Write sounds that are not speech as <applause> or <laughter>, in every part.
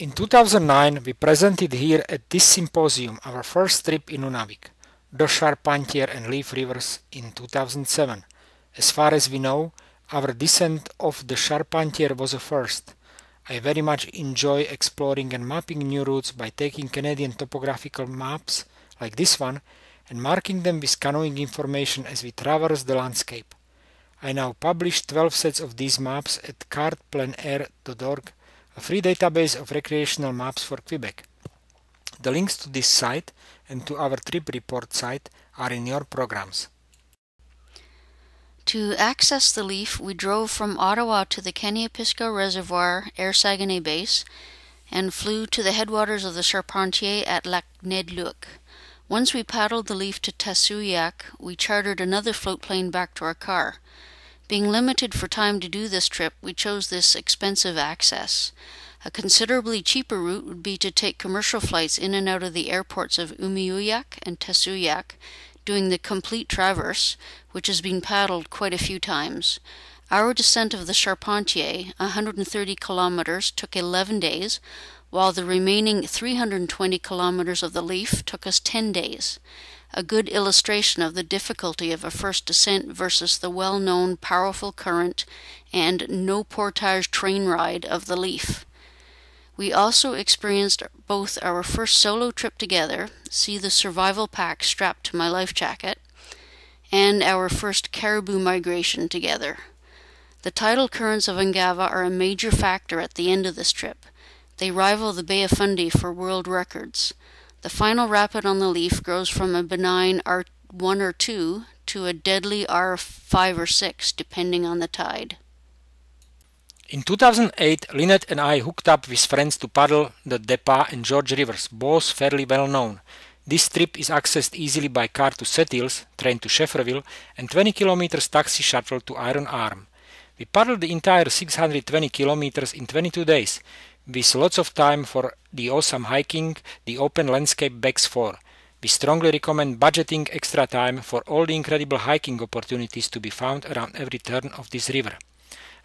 In 2009, we presented here at this symposium our first trip in Nunavik, the Charpentier and Leaf rivers in 2007. As far as we know, our descent of the Charpentier was a first. I very much enjoy exploring and mapping new routes by taking Canadian topographical maps like this one and marking them with canoeing information as we traverse the landscape. I now publish 12 sets of these maps at cartplenair.org a free database of recreational maps for Quebec. The links to this site and to our trip report site are in your programs. To access the Leaf, we drove from Ottawa to the Caniapiscau Reservoir Air Saguenay base and flew to the headwaters of the Charpentier at Lac Ned Luc. Once we paddled the Leaf to Tasiujaq, we chartered another float plane back to our car. Being limited for time to do this trip, we chose this expensive access. A considerably cheaper route would be to take commercial flights in and out of the airports of Umiujaq and Tasiujaq, doing the complete traverse, which has been paddled quite a few times. Our descent of the Charpentier, 130 kilometers, took 11 days, while the remaining 320 kilometers of the Leaf took us 10 days a good illustration of the difficulty of a first descent versus the well known powerful current and no portage train ride of the Leaf. We also experienced both our first solo trip together, see the survival pack strapped to my life jacket, and our first caribou migration together. The tidal currents of Ungava are a major factor at the end of this trip. They rival the Bay of Fundy for world records. The final rapid on the leaf grows from a benign R1 or 2 to a deadly R5 or 6, depending on the tide. In 2008, Lynette and I hooked up with friends to paddle the de Pas and George rivers, both fairly well known. This trip is accessed easily by car to Sept-Îles, train to Schefferville, and 20 kilometers taxi shuttle to Iron Arm. We paddled the entire 620 kilometers in 22 days, with lots of time for the awesome hiking the open landscape backs for. We strongly recommend budgeting extra time for all the incredible hiking opportunities to be found around every turn of this river.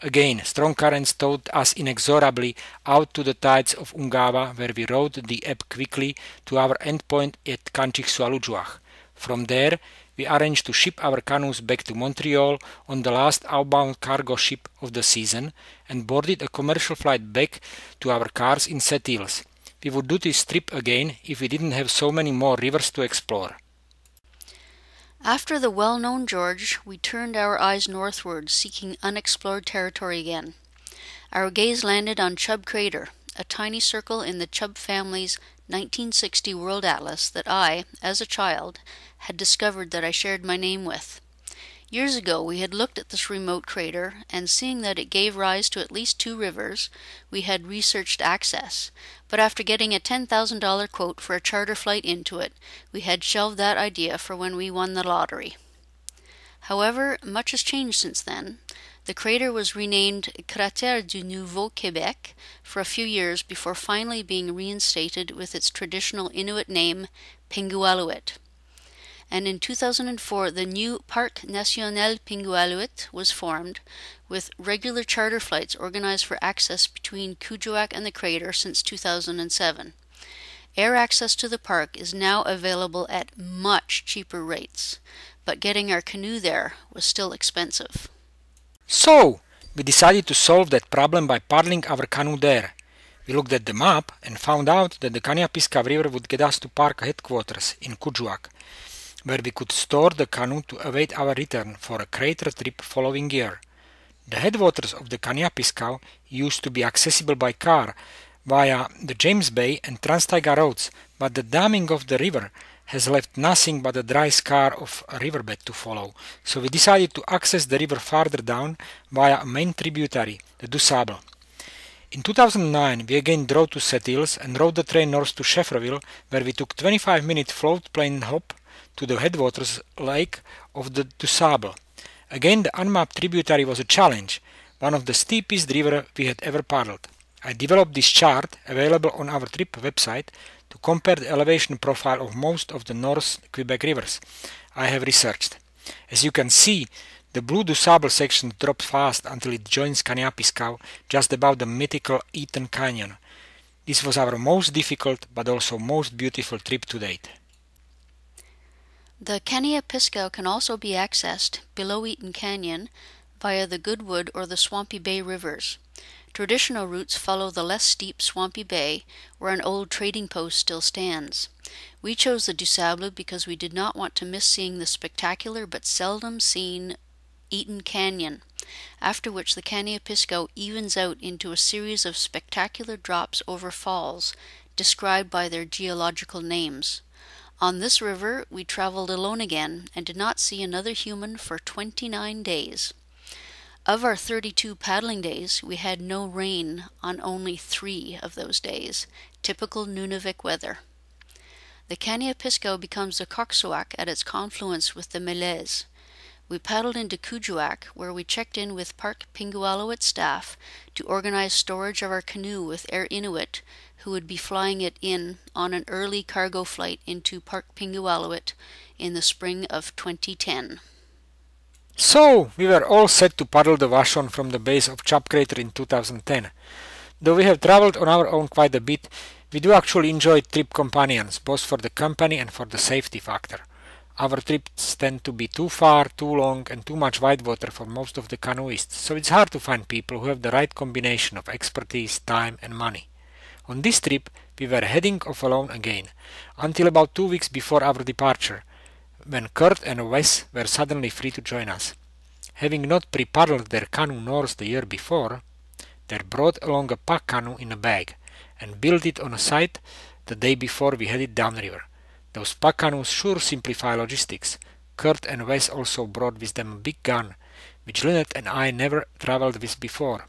Again, strong currents towed us inexorably out to the tides of Ungava, where we rode the ebb quickly to our endpoint at Kangiqsualujjuaq. From there, we arranged to ship our canoes back to Montreal on the last outbound cargo ship of the season and boarded a commercial flight back to our cars in Sept-Îles. We would do this trip again if we didn't have so many more rivers to explore. After the well known George, we turned our eyes northward, seeking unexplored territory again. Our gaze landed on Chubb Crater, a tiny circle in the Chubb family's 1960 World Atlas that I, as a child, had discovered that I shared my name with. Years ago we had looked at this remote crater, and seeing that it gave rise to at least two rivers, we had researched access, but after getting a $10,000 quote for a charter flight into it, we had shelved that idea for when we won the lottery. However, much has changed since then. The crater was renamed Cratère du Nouveau Québec for a few years before finally being reinstated with its traditional Inuit name, Pingualuit. And in 2004, the new Parc National Pingualuit was formed, with regular charter flights organized for access between Kuujjuaq and the crater since 2007. Air access to the park is now available at much cheaper rates, but getting our canoe there was still expensive. So, we decided to solve that problem by paddling our canoe there. We looked at the map and found out that the Caniapiscau River would get us to park headquarters in Kuujjuaq, where we could store the canoe to await our return for a crater trip following year. The headwaters of the Caniapiscau used to be accessible by car via the James Bay and Trans-Taiga roads, but the damming of the river has left nothing but a dry scar of a riverbed to follow, so we decided to access the river farther down via a main tributary, the du Sable. In 2009, we again drove to Sept-Îles and rode the train north to Schefferville, where we took 25 minute float plane hop to the headwaters lake of the du Sable. Again, the unmapped tributary was a challenge, one of the steepest river we had ever paddled. I developed this chart, available on our trip website, to compare the elevation profile of most of the North Quebec rivers I have researched. As you can see, the Blue du Sable section drops fast until it joins Caniapiscau just above the mythical Eaton Canyon. This was our most difficult but also most beautiful trip to date. The Caniapiscau can also be accessed below Eaton Canyon via the Goodwood or the Swampy Bay rivers. Traditional routes follow the less steep Swampy Bay, where an old trading post still stands. We chose the Du Sable because we did not want to miss seeing the spectacular but seldom seen Eaton Canyon, after which the Caniapiscau evens out into a series of spectacular drops over falls, described by their geological names. On this river we traveled alone again and did not see another human for twenty nine days. Of our 32 paddling days, we had no rain on only three of those days, typical Nunavik weather. The Caniapiscau becomes the Koksoak at its confluence with the Mélèze. We paddled into Kuujjuaq, where we checked in with Park Pingualuit staff to organize storage of our canoe with Air Inuit, who would be flying it in on an early cargo flight into Park Pingualuit in the spring of 2010. So, we were all set to paddle the Vachon from the base of Chubb Crater in 2010. Though we have traveled on our own quite a bit, we do actually enjoy trip companions, both for the company and for the safety factor. Our trips tend to be too far, too long, and too much whitewater for most of the canoeists, so it's hard to find people who have the right combination of expertise, time, and money. On this trip, we were heading off alone again, until about two weeks before our departure, when Kurt and Wes were suddenly free to join us. Having not pre-paddled their canoe north the year before, they brought along a pack canoe in a bag and built it on a site the day before we headed downriver. Those pack canoes sure simplify logistics. Kurt and Wes also brought with them a big gun, which Lynette and I never traveled with before.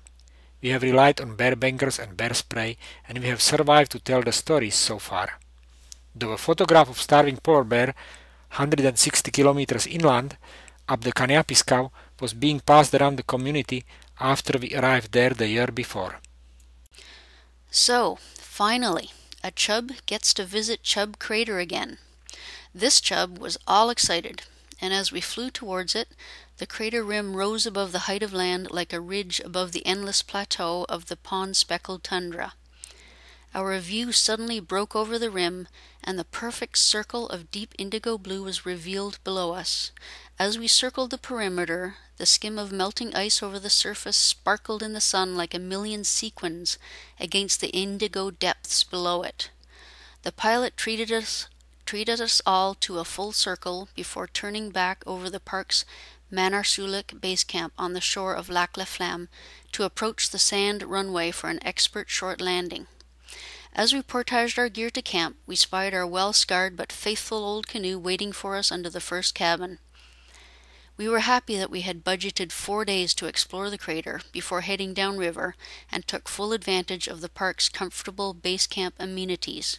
We have relied on bear bangers and bear spray, and we have survived to tell the stories so far. Though a photograph of starving polar bear 160 kilometers inland up the Caniapiscau was being passed around the community after we arrived there the year before. So, finally, a chub gets to visit Chubb Crater again. This chub was all excited, and as we flew towards it, the crater rim rose above the height of land like a ridge above the endless plateau of the pond speckled tundra. Our view suddenly broke over the rim, and the perfect circle of deep indigo blue was revealed below us. As we circled the perimeter, the skim of melting ice over the surface sparkled in the sun like a million sequins against the indigo depths below it. The pilot treated us treated us all to a full circle before turning back over the park's Manarsulik base camp on the shore of Lac La Flamme to approach the sand runway for an expert short landing. As we portaged our gear to camp, we spied our well scarred but faithful old canoe waiting for us under the first cabin. We were happy that we had budgeted four days to explore the crater before heading downriver and took full advantage of the park's comfortable base camp amenities.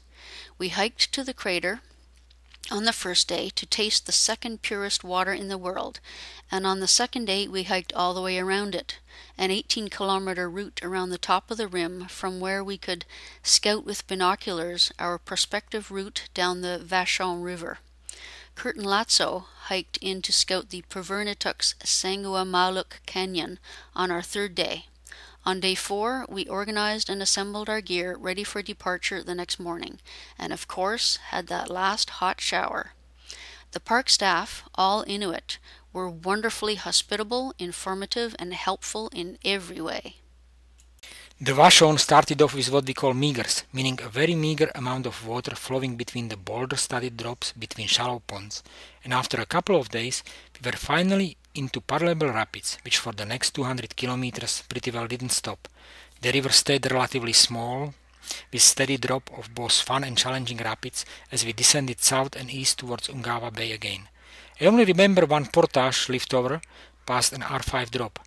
We hiked to the crater, on the first day to taste the second purest water in the world, and on the second day we hiked all the way around it, an 18 kilometer route around the top of the rim from where we could scout with binoculars our prospective route down the Vachon River. Kurt and Laco hiked in to scout the Puvirnituq's Sanguamaluk Canyon on our third day. On day four, we organized and assembled our gear ready for departure the next morning, and of course had that last hot shower. The park staff, all Inuit, were wonderfully hospitable, informative, and helpful in every way. The Vachon started off with what we call meagres, meaning a very meager amount of water flowing between the boulder-studded drops between shallow ponds, and after a couple of days we were finally into paddleable rapids, which for the next 200 kilometers pretty well didn't stop. The river stayed relatively small, with steady drop of both fun and challenging rapids as we descended south and east towards Ungava Bay again. I only remember one portage liftover past an R5 drop.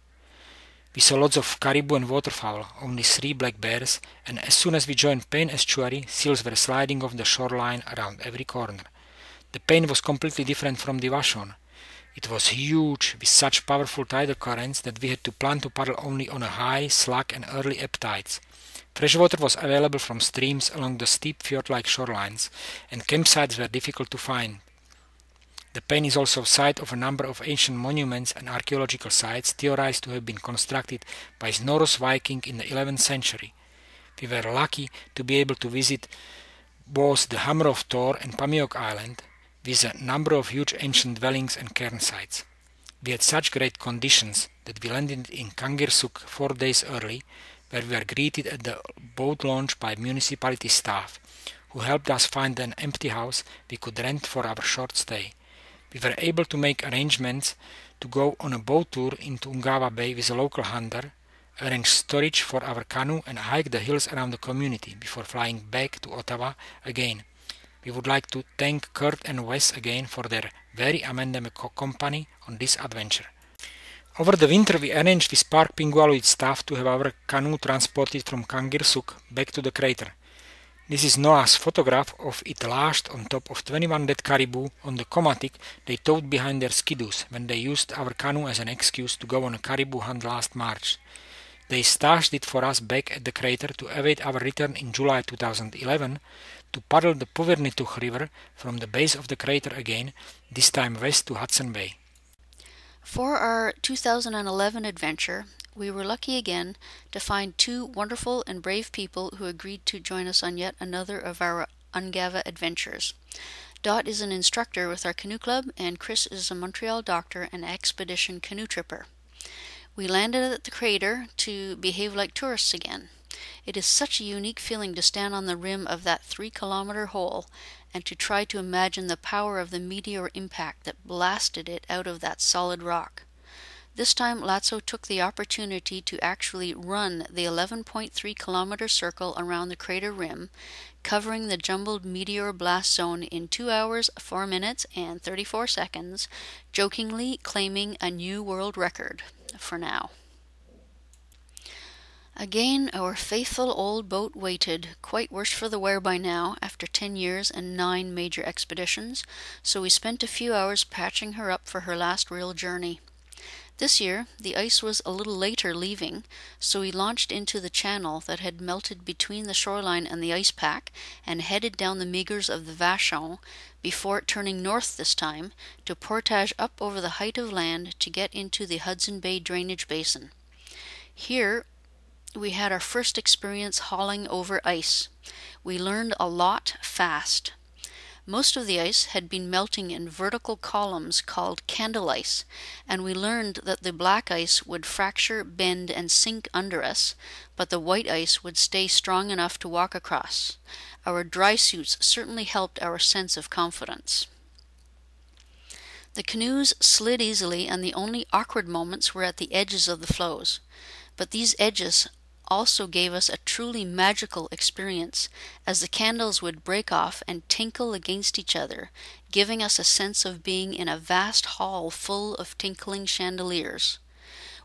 We saw lots of caribou and waterfowl, only three black bears, and as soon as we joined Payne estuary, seals were sliding off the shoreline around every corner. The Payne was completely different from the Vachon. It was huge, with such powerful tidal currents that we had to plan to paddle only on a high, slack and early ebb tides. Fresh water was available from streams along the steep fjord-like shorelines, and campsites were difficult to find. The Payne is also site of a number of ancient monuments and archaeological sites theorized to have been constructed by Snorros Viking in the 11th century. We were lucky to be able to visit both the Hammer of Thor and Pamiok Island with a number of huge ancient dwellings and cairn sites. We had such great conditions that we landed in Kangirsuk four days early, where we were greeted at the boat launch by municipality staff, who helped us find an empty house we could rent for our short stay. We were able to make arrangements to go on a boat tour into Ungava Bay with a local hunter, arrange storage for our canoe and hike the hills around the community before flying back to Ottawa again. We would like to thank Kurt and Wes again for their very amendable company on this adventure. Over the winter we arranged with Park Pingualuit staff to have our canoe transported from Kangirsuk back to the crater. This is Noah's photograph of it lashed on top of 21 dead caribou on the komatik they towed behind their skidoos when they used our canoe as an excuse to go on a caribou hunt last March. They stashed it for us back at the crater to await our return in July 2011 to paddle the Puvirnituq River from the base of the crater again, this time west to Hudson Bay. For our 2011 adventure, we were lucky again to find two wonderful and brave people who agreed to join us on yet another of our Ungava adventures. Dot is an instructor with our canoe club, and Chris is a Montreal doctor and expedition canoe tripper. We landed at the crater to behave like tourists again. It is such a unique feeling to stand on the rim of that three kilometer hole and to try to imagine the power of the meteor impact that blasted it out of that solid rock. This time Laco took the opportunity to actually run the 11.3 kilometer circle around the crater rim, covering the jumbled meteor blast zone in 2 hours, 4 minutes, and 34 seconds, jokingly claiming a new world record for now. Again our faithful old boat waited, quite worse for the wear by now, after ten years and nine major expeditions, so we spent a few hours patching her up for her last real journey. This year the ice was a little later leaving, so we launched into the channel that had melted between the shoreline and the ice pack, and headed down the meagres of the Vachon, before turning north this time, to portage up over the height of land to get into the Hudson Bay drainage basin. Here we had our first experience hauling over ice. We learned a lot fast. Most of the ice had been melting in vertical columns called candle ice, and we learned that the black ice would fracture, bend, and sink under us, but the white ice would stay strong enough to walk across. Our dry suits certainly helped our sense of confidence. The canoes slid easily, and the only awkward moments were at the edges of the floes. But these edges also gave us a truly magical experience, as the candles would break off and tinkle against each other, giving us a sense of being in a vast hall full of tinkling chandeliers.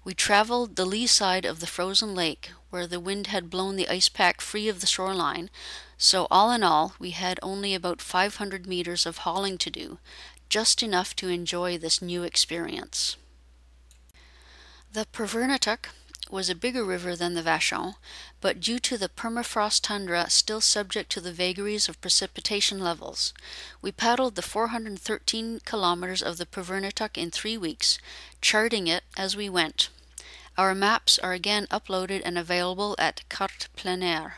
We traveled the lee side of the frozen lake, where the wind had blown the ice pack free of the shoreline, so all in all we had only about 500 meters of hauling to do, just enough to enjoy this new experience. The Puvirnituq was a bigger river than the Vachon, but due to the permafrost tundra still subject to the vagaries of precipitation levels. We paddled the 413 kilometers of the Puvirnituq in three weeks, charting it as we went. Our maps are again uploaded and available at Carte Plein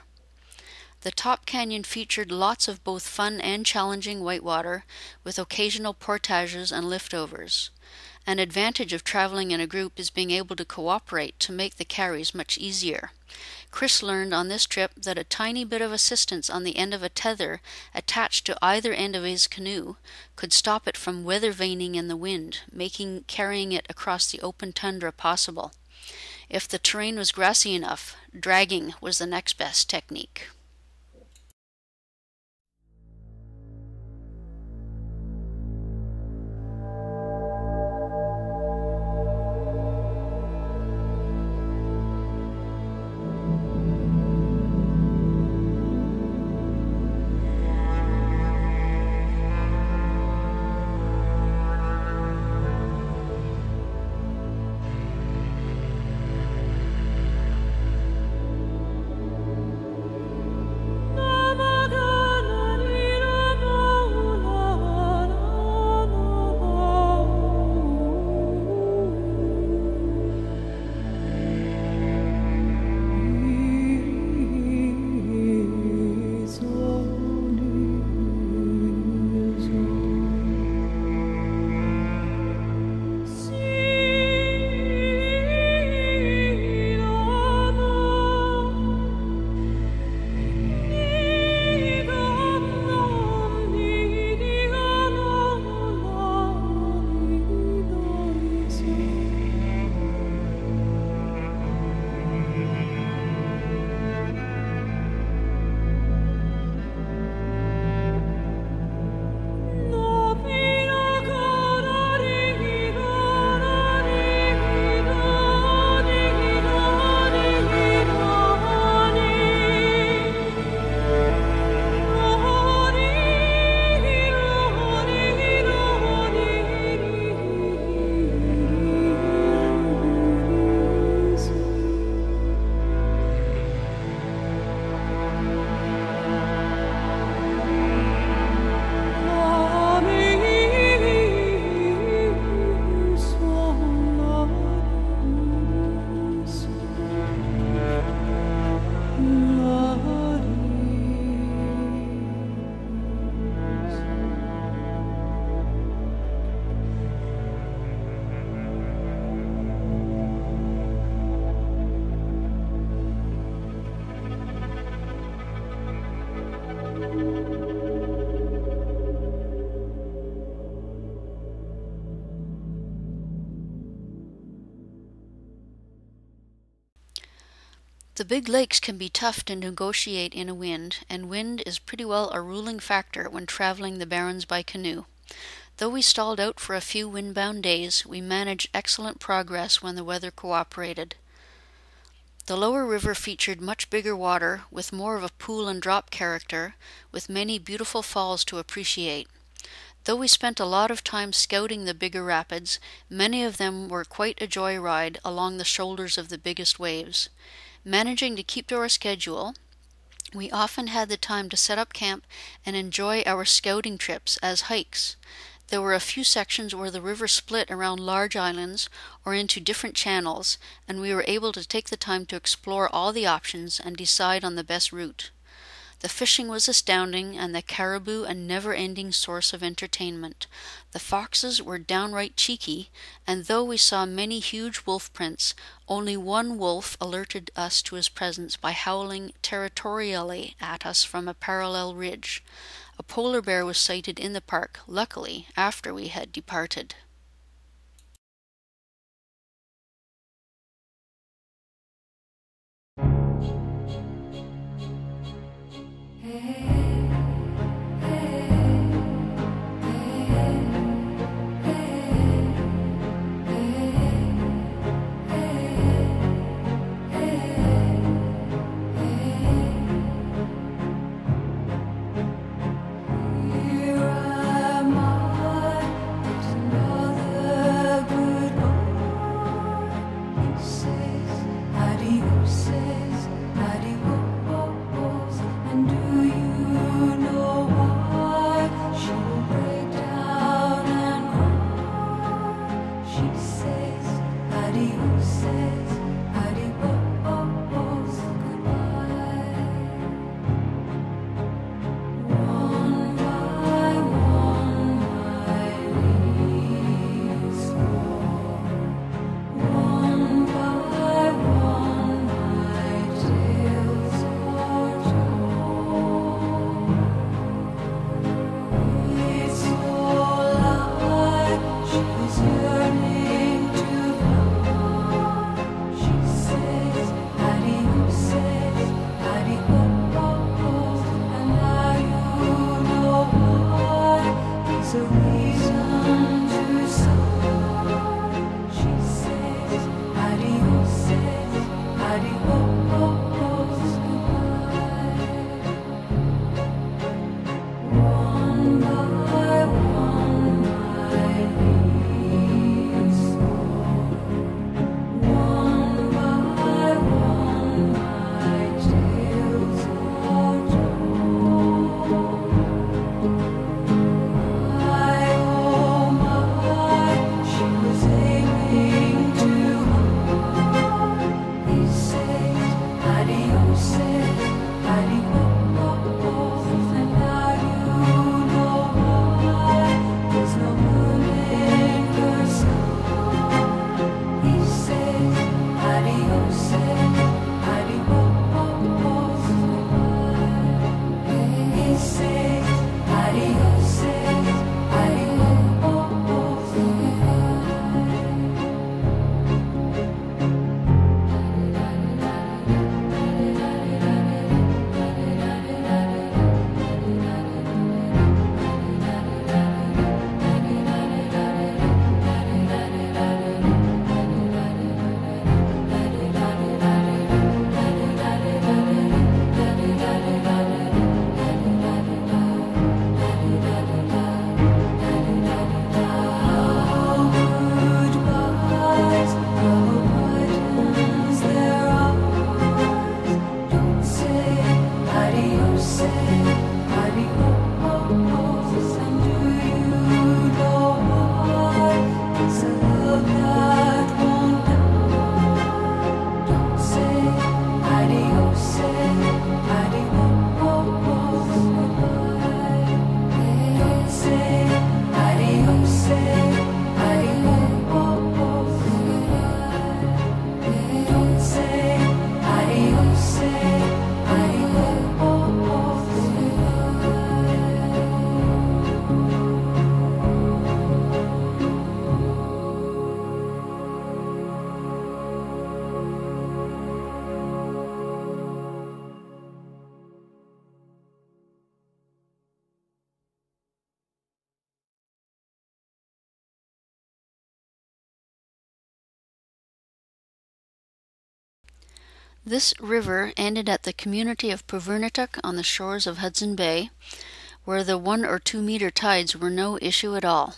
The top canyon featured lots of both fun and challenging whitewater, with occasional portages and liftovers. An advantage of traveling in a group is being able to cooperate to make the carries much easier. Chris learned on this trip that a tiny bit of assistance on the end of a tether attached to either end of his canoe could stop it from weather vaning in the wind, making carrying it across the open tundra possible. If the terrain was grassy enough, dragging was the next best technique. Big lakes can be tough to negotiate in a wind, and wind is pretty well a ruling factor when traveling the barrens by canoe. Though we stalled out for a few windbound days, we managed excellent progress when the weather cooperated. The lower river featured much bigger water, with more of a pool and drop character, with many beautiful falls to appreciate. Though we spent a lot of time scouting the bigger rapids, many of them were quite a joy ride along the shoulders of the biggest waves. Managing to keep to our schedule, we often had the time to set up camp and enjoy our scouting trips as hikes. There were a few sections where the river split around large islands or into different channels, and we were able to take the time to explore all the options and decide on the best route. The fishing was astounding, and the caribou a never ending source of entertainment. The foxes were downright cheeky, and though we saw many huge wolf prints, only one wolf alerted us to his presence by howling territorially at us from a parallel ridge. A polar bear was sighted in the park, luckily, after we had departed. This river ended at the community of Puvirnituq on the shores of Hudson Bay, where the one or two meter tides were no issue at all.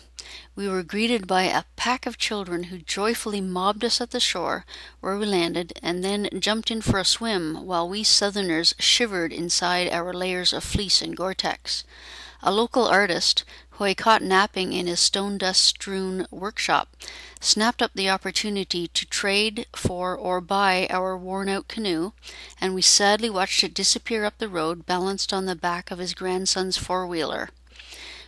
We were greeted by a pack of children who joyfully mobbed us at the shore where we landed and then jumped in for a swim while we Southerners shivered inside our layers of fleece and Gore-Tex. A local artist, who I caught napping in his stone dust strewn workshop, snapped up the opportunity to trade for or buy our worn out canoe, and we sadly watched it disappear up the road balanced on the back of his grandson's four wheeler.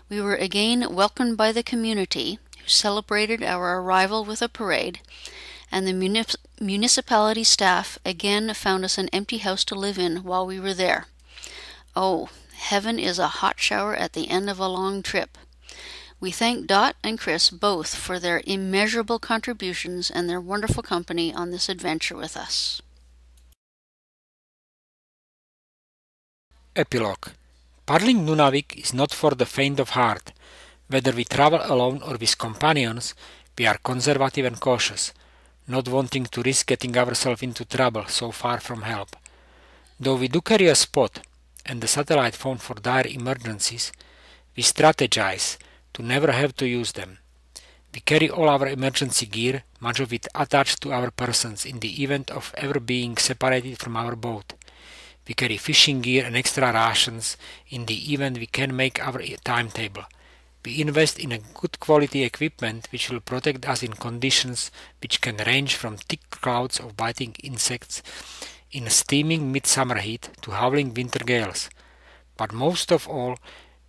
We were again welcomed by the community, who celebrated our arrival with a parade, and the municipality staff again found us an empty house to live in while we were there. Oh, heaven is a hot shower at the end of a long trip. We thank Dot and Chris both for their immeasurable contributions and their wonderful company on this adventure with us. Epilogue Paddling Nunavik is not for the faint of heart. Whether we travel alone or with companions, we are conservative and cautious, not wanting to risk getting ourselves into trouble so far from help. Though we do carry a spot and the satellite phone for dire emergencies, we strategize to never have to use them. We carry all our emergency gear, much of it attached to our persons in the event of ever being separated from our boat. We carry fishing gear and extra rations in the event we can make our timetable. We invest in a good quality equipment which will protect us in conditions which can range from thick clouds of biting insects in steaming midsummer heat to howling winter gales. But most of all,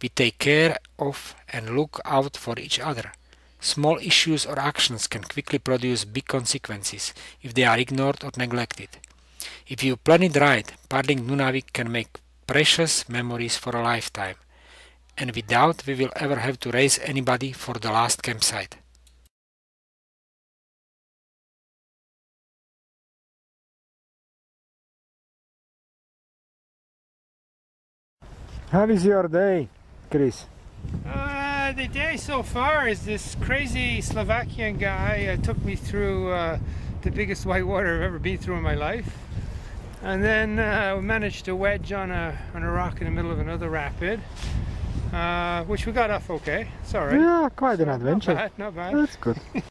we take care of and look out for each other. Small issues or actions can quickly produce big consequences if they are ignored or neglected. If you plan it right, paddling Nunavik can make precious memories for a lifetime, and doubt we will ever have to raise anybody for the last campsite. How is your day, Chris? Uh, the day so far is this crazy Slovakian guy uh, took me through uh, the biggest whitewater I've ever been through in my life. And then uh, we managed to wedge on a, on a rock in the middle of another rapid, uh, which we got off okay. It's alright. Yeah, quite an Not adventure. bad, not bad. That's good. <laughs>